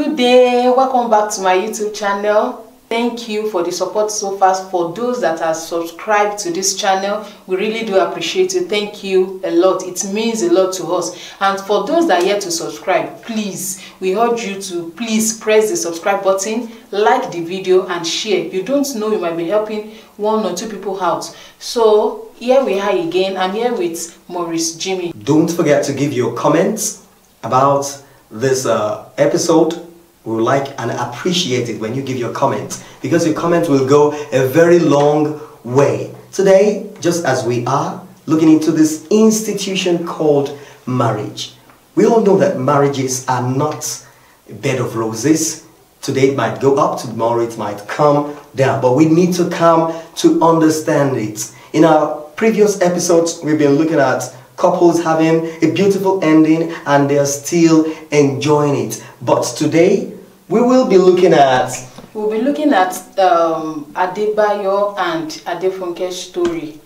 good day. Welcome back to my youtube channel. Thank you for the support so far. For those that are subscribed to this channel we really do appreciate you thank you a lot. It means a lot to us. And for those that are yet to subscribe please we urge you to please press the subscribe button like the video and share. You don't know you might be helping one or two people out. So here we are again. I'm here with maurice jimmy. Don't forget to give your comments about this uh, episode. Would like and appreciate it when you give your comments because your comments will go a very long way. Today, just as we are looking into this institution called marriage, we all know that marriages are not a bed of roses. Today it might go up, tomorrow it might come down, but we need to come to understand it. In our previous episodes, we've been looking at couples having a beautiful ending and they're still enjoying it. But today, we will be looking at We'll be looking at um, Adebayo and Adefunke's story.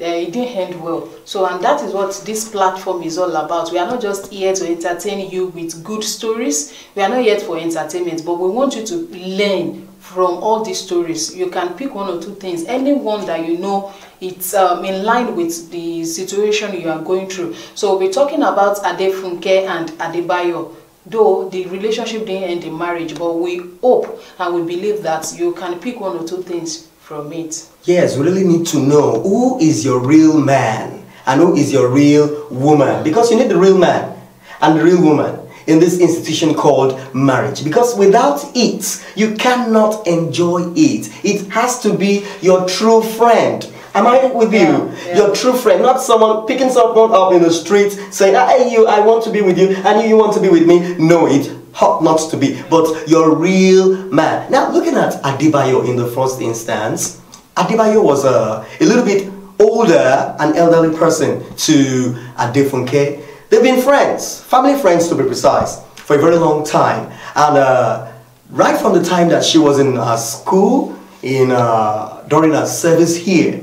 Uh, it didn't end well. So, and that is what this platform is all about. We are not just here to entertain you with good stories. We are not yet for entertainment, but we want you to learn from all these stories. You can pick one or two things, any one that you know it's um, in line with the situation you are going through. So, we'll be talking about Adefunke and Adebayo though the relationship didn't end in marriage but we hope and we believe that you can pick one or two things from it Yes, we really need to know who is your real man and who is your real woman. Because you need the real man and the real woman in this institution called marriage. Because without it, you cannot enjoy it. It has to be your true friend. Am I with you? Yeah, yeah. Your true friend, not someone picking someone up in the street saying, ah, Hey, you, I want to be with you, and you, you want to be with me. No, it ought not to be, but your real man. Now, looking at Adebayo in the first instance, Adebayo was a, a little bit older, an elderly person to Adefunke. They've been friends, family friends to be precise, for a very long time. And uh, right from the time that she was in uh, school, in uh, during her service here,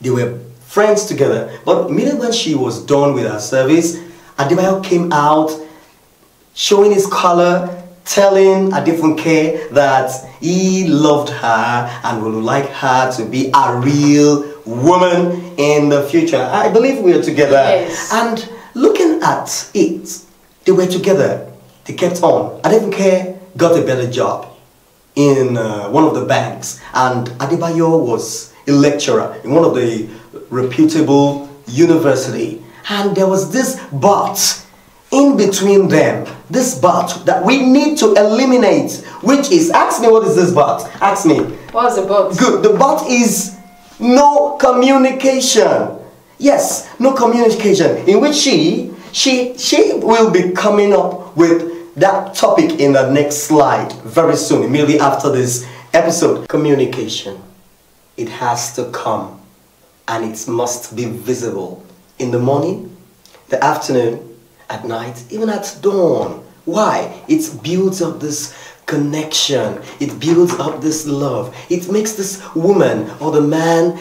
they were friends together. But immediately when she was done with her service, Adebayo came out showing his color, telling Adefunke that he loved her and would like her to be a real woman in the future. I believe we are together. Yes. And at it, they were together. They kept on. Adefunke got a better job in uh, one of the banks, and Adebayo was a lecturer in one of the reputable university. And there was this but in between them, this but that we need to eliminate, which is ask me what is this but? Ask me. what's the box Good. The but is no communication. Yes, no communication. In which she she she will be coming up with that topic in the next slide very soon, immediately after this episode. Communication. It has to come and it must be visible in the morning, the afternoon, at night, even at dawn. Why? It builds up this connection, it builds up this love, it makes this woman or the man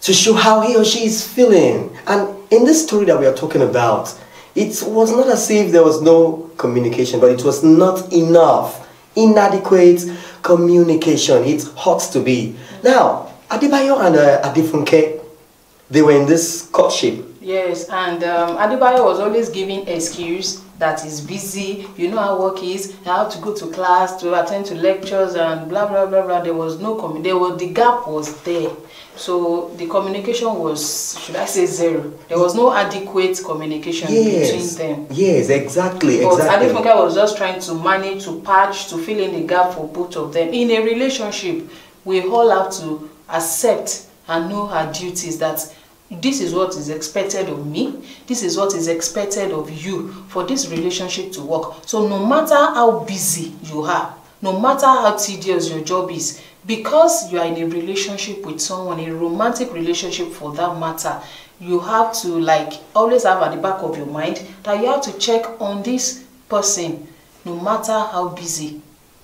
to show how he or she is feeling. And in this story that we are talking about, it was not as if there was no communication, but it was not enough. Inadequate communication. It ought to be. Now, Adebayo and uh, they were in this courtship. yes and um, was always giving excuse that he's busy you know how work is I have to go to class to attend to lectures and blah blah blah blah there was no commu there was the gap was there so the communication was should I say zero there was no adequate communication Yes. between them Yes, exactly, But exactly. Adefunke was just trying to manage, to patch, to fill in the gap for both of them. In a relationship, we all have to accept and know our duties that this is what is expected of me, this is what is expected of you for this relationship to work. So no matter how busy you are, no matter how tedious your job is, because you are in a relationship with someone, a romantic relationship for that matter, you have to like always have at the back of your mind that you have to check on this person no matter how busy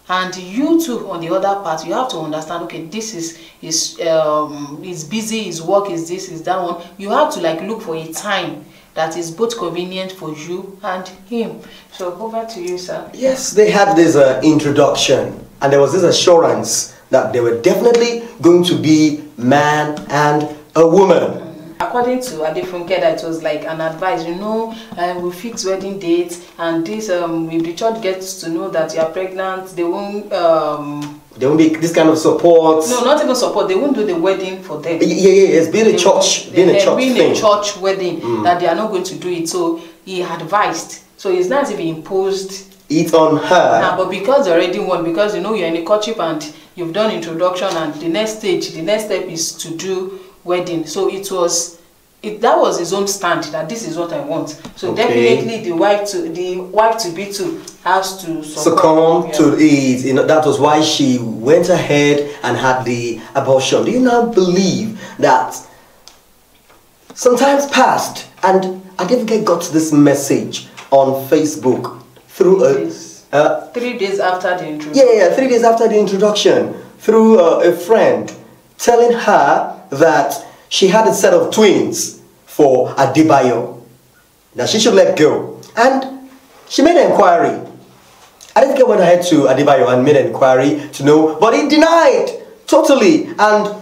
and you too on the other part you have to understand okay this is is um is busy his work is this is that one you have to like look for a time that is both convenient for you and him. So over to you, sir. Yes, they had this uh, introduction, and there was this assurance that they were definitely going to be man and a woman. According to Adefunke, that it was like an advice, you know, uh, we fix wedding dates, and this, um, if the church gets to know that you are pregnant, they won't, um, There won't be this kind of support. no, not even support, they won't do the wedding for them. Yeah, yeah, yeah. It's been a church, been a they- church being thing. a church wedding, that they are not going to do it. So he advised. So it's not he imposed it on her. Nah, but because they already won, because you know you're in a courtship and you've done introduction, and the next stage, the next step is to do wedding. So it was, it that was his own stand that this is what I want. So Okay. definitely the wife to the wife to be to has to succumb to it. You know, that was why she went ahead and had the abortion. Do you now believe that sometimes past and I didn't get got this message on Facebook through a Yes. uh, three days after the introduction. yeah, yeah, three days after the introduction, through uh, a friend telling her that she had a set of twins for Adebayo, that she should let go. And she made an inquiry. Adebayo went ahead to Adebayo and made an inquiry to know, but he denied totally. And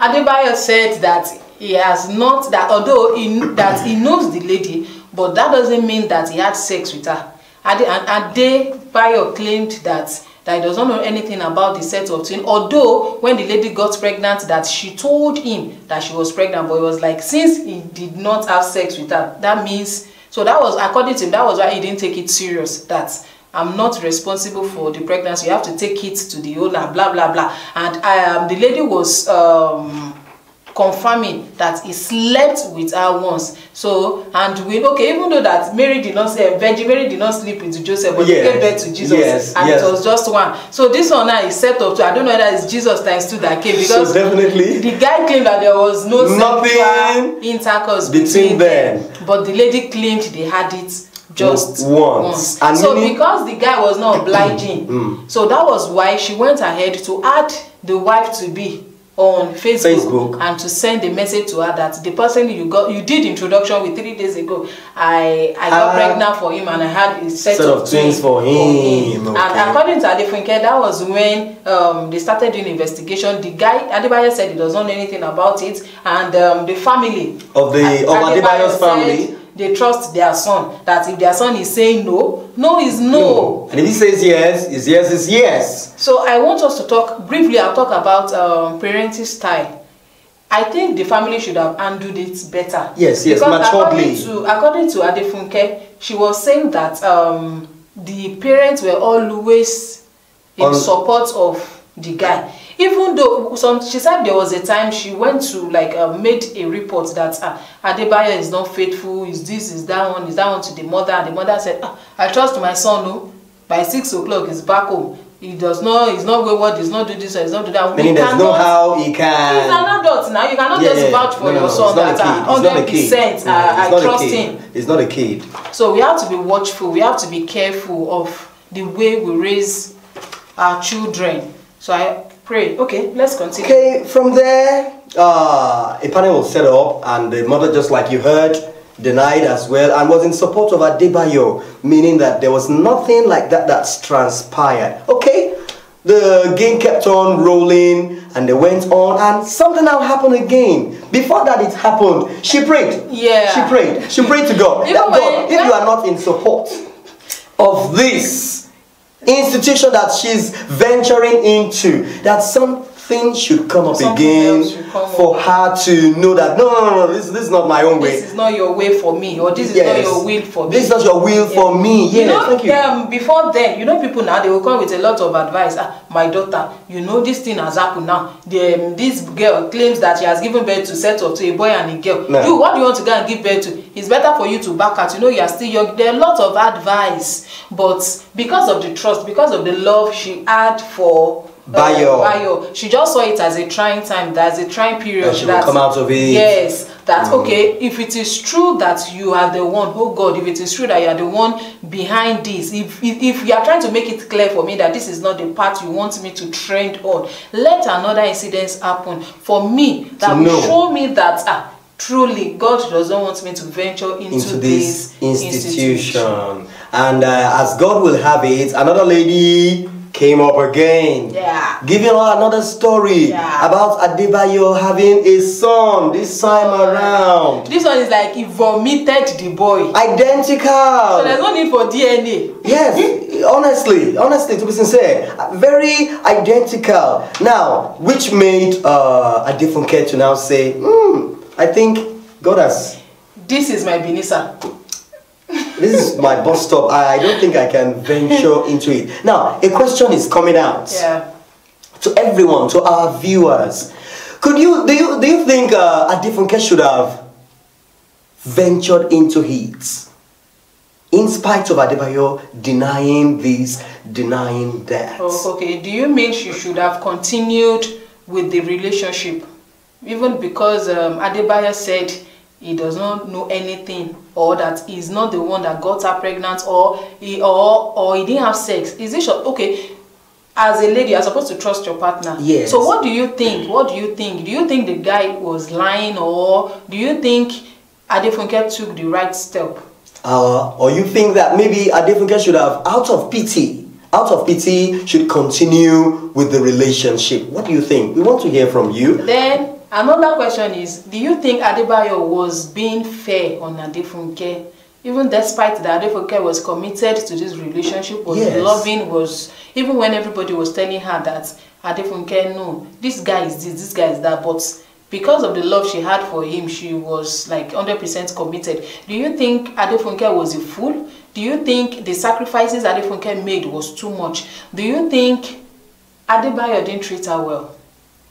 Adebayo said that he has not that although he that he knows the lady, but that doesn't mean that he had sex with her. Ade and Adebayo claimed that that he does not know anything about the set of twins. Although when the lady got pregnant, that she told him that she was pregnant, but it was like since he did not have sex with her, that means so that was according to him that was why he didn't take it serious. That I'm not responsible for the pregnancy. You have to take it to the owner, blah blah blah. And um, the lady was um, confirming that he slept with her once. So and we okay, even though that Mary did not say Virgin Mary did not sleep with Joseph, but Yes, he gave birth to Jesus, yes, and yes. it was just one. So this one now is set up to I don't know whether it's Jesus times two that came because So definitely- the guy claimed that there was no sexual intercourse between between, them. them, but the lady claimed they had it just Once. And so meaning- because the guy was not obliging so that was why she went ahead to add the wife to be on Facebook, Facebook. and to send a message to her that the person you got you did introduction with three days ago i i got Ah. pregnant for him and i had a set, Set of twins for him, okay. and according to adefunke that was when um, they started doing investigation the guy adebayo said he does not know anything about it and um, the family Of the- of Adebayo's said family? They trust their son that if their son is saying no no is no. And if he says yes, his yes is yes. So I want us to talk briefly. I'll talk about um, parenting style. I think the family should have handled it better. Yes, yes, because maturely. according to according to Adefunke, she was saying that um, the parents were always in On- support of the guy. Even though some, she said there was a time she went to like uh, made a report that uh, Adebayo is not faithful, is this, is that one, is that one to the mother, and the mother said, ah, I trust my son, no, by six o'clock he's back home. He does not, he's not wayward, he's not do this, he's not do that. Meaning there's no how he He's can. an adult now. You cannot Yeah, just vouch for No, your son that kid. uh, It's not a hundred percent. Yeah, I trust him. It's not a kid. So we have to be watchful. We have to be careful of the way we raise our children. So I pray. Okay, let's continue. Okay, from there, uh, a panel was set up, and the mother, just like you heard, denied as well and was in support of Adebayo, meaning that there was nothing like that that's transpired. Okay, the game kept on rolling and they went on, and something now happened again. Before that, it happened. She prayed. Yeah. She prayed. She prayed to God. Even That God, if you are not in support of this institution that she's venturing into, that something should come up Something again come for her to know that no, no, no, no, this, this is not my own way. This is not your way for me, or this is Yes. not your will for me. This is not your will for me. You Yes, know, thank you. Um, before then, you know, people now they will come with a lot of advice. Ah, my daughter, you know, this thing has happened now. The, um, this girl claims that she has given birth to set up to a boy and a girl. No. You, what do you want to go and give birth to? It's better for you to back out. You know, you are still young. There are a lot of advice, but because of the trust, because of the love she had for. Uh, Bayo. Bayo, she just saw it as a trying time, as a trying period. And she will come out of it. Yes, that okay if it is true that you are the one oh god if it is true that you are the one behind this if if, if you are trying to make it clear for me that this is not the path you want me to trend on let another incident happen for me that To will know. show me that ah truly God does not want me to venture into, into this institution. institution. And uh, as God will have it, another lady came up again. Yeah. Giving her another story Yeah. about Adebayo having a son this time around. This one is like he vomited the boy. Identical. So there's no need for DNA. Yes, honestly, honestly, to be sincere, very identical. Now, which made uh, Adefunke to now say, hmm, I think God has, This is my Benisa. This is my bus stop. I, don't think I can venture into it. Now, a question is coming out Yeah. to everyone, to our viewers. Could you, do you, do you think uh, Adefunke should have ventured into it? In spite of Adebayo denying this, denying that. Oh, okay. Do you mean she should have continued with the relationship? Even because um, Adebayo said he does not know anything or that he's not the one that got her pregnant or he or or he didn't have sex. Is it sure? Okay. As a lady, you're supposed to trust your partner. Yes. So what do you think? What do you think? Do you think the guy was lying or do you think Adefunke took the right step? Uh, or you think that maybe Adefunke should have, out of pity, out of pity, should continue with the relationship? What do you think? We want to hear from you. Then another question is, do you think Adebayo was being fair on Adefunke? Even despite that Adefunke was committed to this relationship, was Yes. loving, was even when everybody was telling her that Adefunke, no, this guy is this, this guy is that, but because of the love she had for him, she was like 100% committed. Do you think Adefunke was a fool? Do you think the sacrifices Adefunke made was too much? Do you think Adebayo didn't treat her well?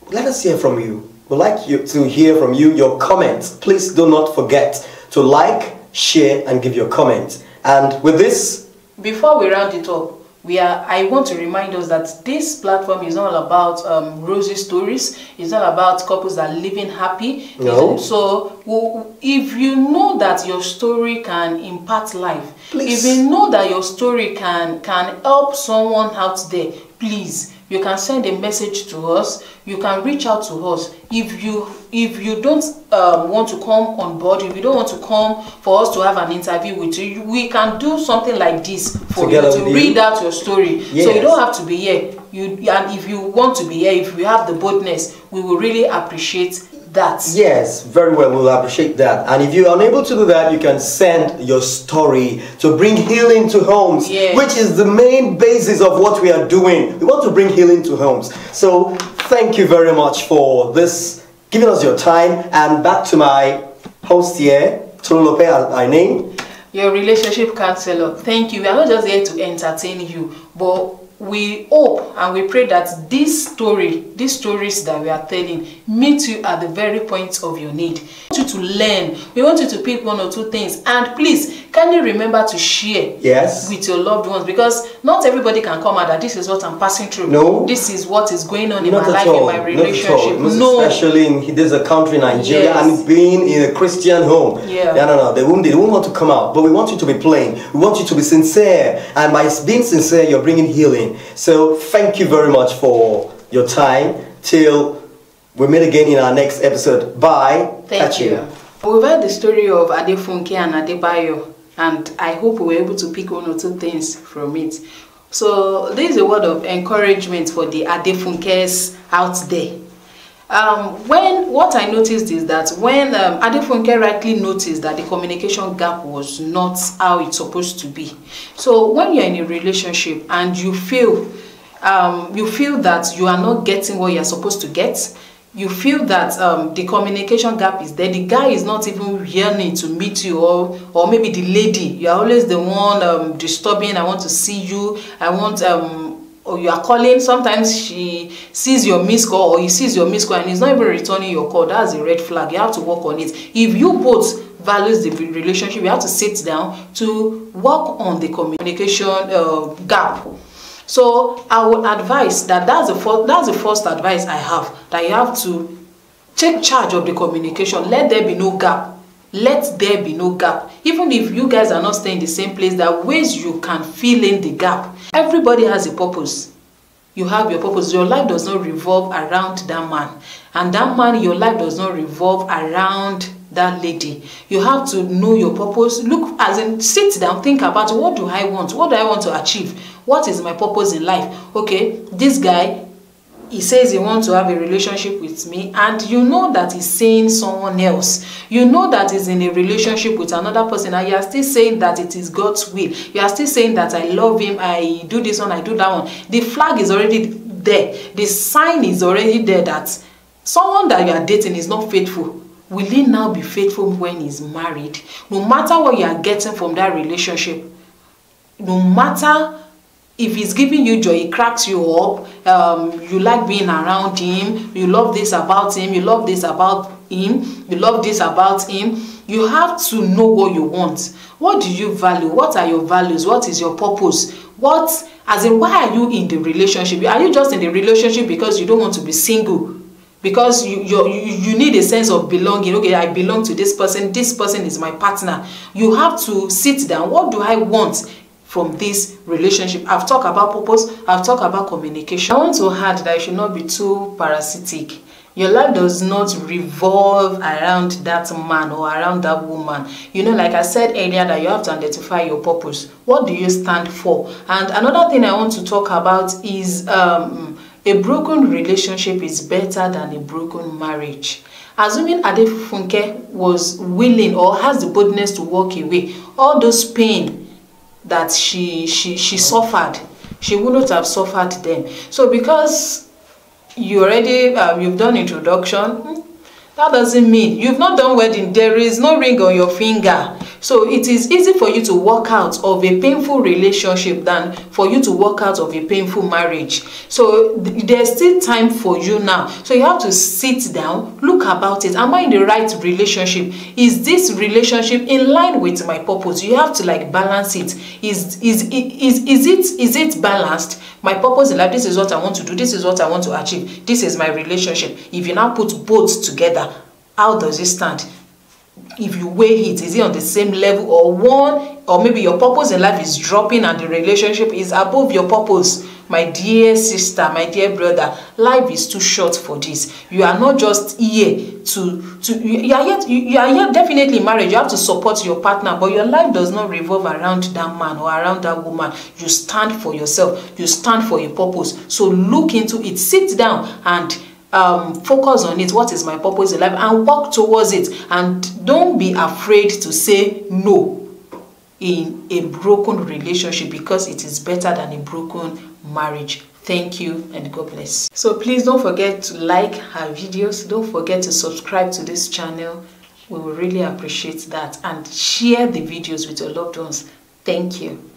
Let us hear from you. We'd like you to hear from you, your comments. Please do not forget to like, share, and give your comments. And with this, before we round it up we are i want to remind us that this platform is not about um, rosy stories it's not about couples that are living happy No. so if you know that your story can impact life Please. if you know that your story can can help someone out there please you can send a message to us. You can reach out to us. If you if you don't um, want to come on board if you don't want to come for us to have an interview with you we can do something like this for Together you to you. read out your story. So you don't have to be here. You and if you want to be here if you have the boldness we will really appreciate that Yes, very well. We'll appreciate that. And if you're unable to do that, you can send your story to bring healing to homes, Yes. which is the main basis of what we are doing. We want to bring healing to homes. So, thank you very much for this, giving us your time. And back to my host here, Tolulope, my name. your relationship counselor thank you we are not just here to entertain you but we hope and we pray that this story these stories that we are telling meet you at the very point of your need we want you to learn we want you to pick one or two things and please kindly remember to share Yes. with your loved ones because not everybody can come out that this is what i'm passing through No. this is what is going on in my life all. in my Not at relationship all. Most no especially in there's a country, Nigeria, Yes. and being in a Christian home. Yeah. No, no, no. They won't, they won't want to come out. But we want you to be plain. We want you to be sincere. And by being sincere, you're bringing healing. So thank you very much for your time. Till we meet again in our next episode. Bye. Thank Catch you. We've heard the story of Adefunke and Adebayo, and I hope we were able to pick one or two things from it. So, this is a word of encouragement for the Adefunkes out there. Um, when what I noticed is that when um, Adefunke rightly noticed that the communication gap was not how it's supposed to be. So when you're in a relationship and you feel um, you feel that you are not getting what you're supposed to get, you feel that um, the communication gap is there. The guy is not even yearning to meet you, or or maybe the lady. You are always the one um, disturbing. I want to see you. I want um, or you are calling sometimes she sees your missed call or he sees your missed call and he's not even returning your call that's a red flag. You have to work on it. If you both values the relationship you have to sit down to work on the communication uh, gap. So i would advise that that's the first that's the first advice i have that you have to take charge of the communication. Let there be no gap let there be no gap. Even if you guys are not staying in the same place there are ways you can fill in the gap. Everybody has a purpose. You have your purpose. Your life does not revolve around that man. And that man your life does not revolve around that lady. You have to know your purpose. Look as in sit down think about what do i want? What do i want to achieve? What is my purpose in life? Okay this guy he says he wants to have a relationship with me and you know that he's seeing someone else. You know that he's in a relationship with another person and you are still saying that it is god's will. You are still saying that i love him i do this one i do that one. The flag is already there. The sign is already there that someone that you are dating is not faithful. Will he now be faithful when he's married? No matter what you are getting from that relationship no matter if he's giving you joy he cracks you up um, you like being around him you love this about him you love this about him you love this about him you have to know what you want. What do you value? What are your values? What is your purpose? What as in why are you in the relationship? Are you just in the relationship because you don't want to be single? Because you you you need a sense of belonging. Okay i belong to this person. This person is my partner. You have to sit down. What do i want from this relationship. I've talked about purpose i've talked about communication. I want to add that you should not be too parasitic. Your life does not revolve around that man or around that woman. You know like i said earlier that you have to identify your purpose. What do you stand for? And another thing i want to talk about is um, a broken relationship is better than a broken marriage. Assuming adefunke was willing or has the boldness to walk away all those pain that she she she suffered. She wouldn't have suffered then. So because you already um, you've done introduction hmm, that doesn't mean you've not done wedding there is no ring on your finger so it is easy for you to walk out of a painful relationship than for you to walk out of a painful marriage. So th there's still time for you now. So you have to sit down look about it. Am i in the right relationship? Is this relationship in line with my purpose? You have to like balance it. Is is is is it is it balanced? My purpose in life this is what i want to do this is what i want to achieve. This is my relationship. If you now put both together how does it stand if you weigh it is it on the same level or one or maybe your purpose in life is dropping and the relationship is above your purpose? My dear sister my dear brother life is too short for this. You are not just here to to you are yet you, you are yet definitely married you have to support your partner but your life does not revolve around that man or around that woman. You stand for yourself. You stand for your purpose. So look into it. Sit down and um, focus on it what is my purpose in life and work towards it. And don't be afraid to say no in a broken relationship because it is better than a broken marriage. Thank you and god bless. So please don't forget to like our videos. Don't forget to subscribe to this channel. We will really appreciate that. And share the videos with your loved ones. Thank you